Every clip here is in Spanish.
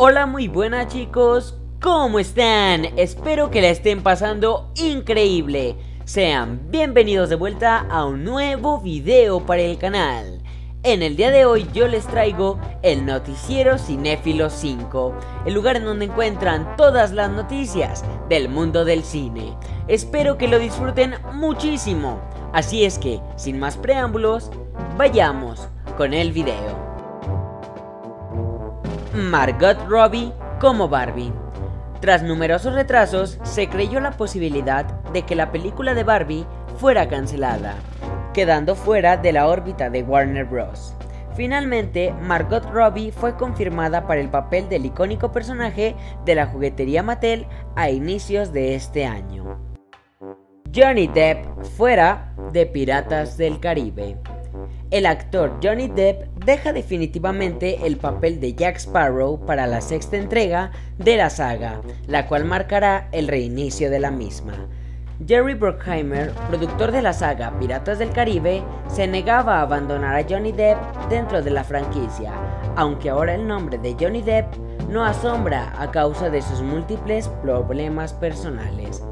Hola muy buenas chicos, ¿cómo están? Espero que la estén pasando increíble. Sean bienvenidos de vuelta a un nuevo video para el canal. En el día de hoy yo les traigo el Noticiero Cinéfilo 5, el lugar en donde encuentran todas las noticias del mundo del cine. Espero que lo disfruten muchísimo, así es que, sin más preámbulos, vayamos con el video. Margot Robbie como Barbie. Tras numerosos retrasos, se creyó la posibilidad de que la película de Barbie fuera cancelada, quedando fuera de la órbita de Warner Bros. Finalmente, Margot Robbie fue confirmada para el papel del icónico personaje de la juguetería Mattel a inicios de este año. Johnny Depp fuera de Piratas del Caribe. El actor Johnny Depp deja definitivamente el papel de Jack Sparrow para la sexta entrega de la saga, la cual marcará el reinicio de la misma. Jerry Bruckheimer, productor de la saga Piratas del Caribe, se negaba a abandonar a Johnny Depp dentro de la franquicia, aunque ahora el nombre de Johnny Depp no asombra a causa de sus múltiples problemas personales.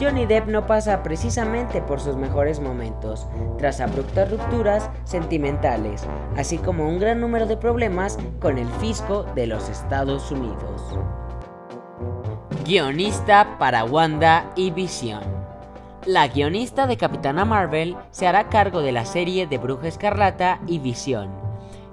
Johnny Depp no pasa precisamente por sus mejores momentos, tras abruptas rupturas sentimentales, así como un gran número de problemas con el fisco de los Estados Unidos. Guionista para Wanda y Visión. La guionista de Capitana Marvel se hará cargo de la serie de Bruja Escarlata y Visión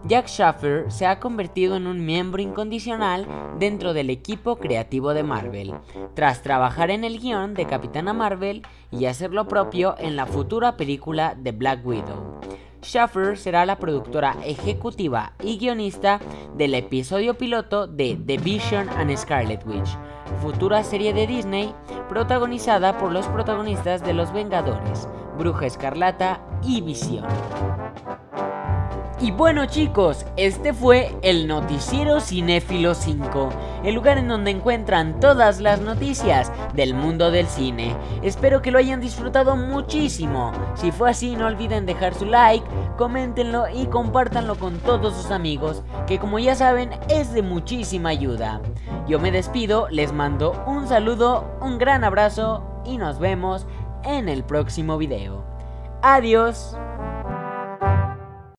Jack Schaffer se ha convertido en un miembro incondicional dentro del equipo creativo de Marvel, tras trabajar en el guion de Capitana Marvel y hacer lo propio en la futura película de Black Widow. Schaffer será la productora ejecutiva y guionista del episodio piloto de The Vision and Scarlet Witch, futura serie de Disney protagonizada por los protagonistas de Los Vengadores, Bruja Escarlata y Visión. Y bueno chicos, este fue el Noticiero Cinéfilo 5, el lugar en donde encuentran todas las noticias del mundo del cine. Espero que lo hayan disfrutado muchísimo. Si fue así, no olviden dejar su like, coméntenlo y compártanlo con todos sus amigos, que como ya saben es de muchísima ayuda. Yo me despido, les mando un saludo, un gran abrazo y nos vemos en el próximo video. Adiós.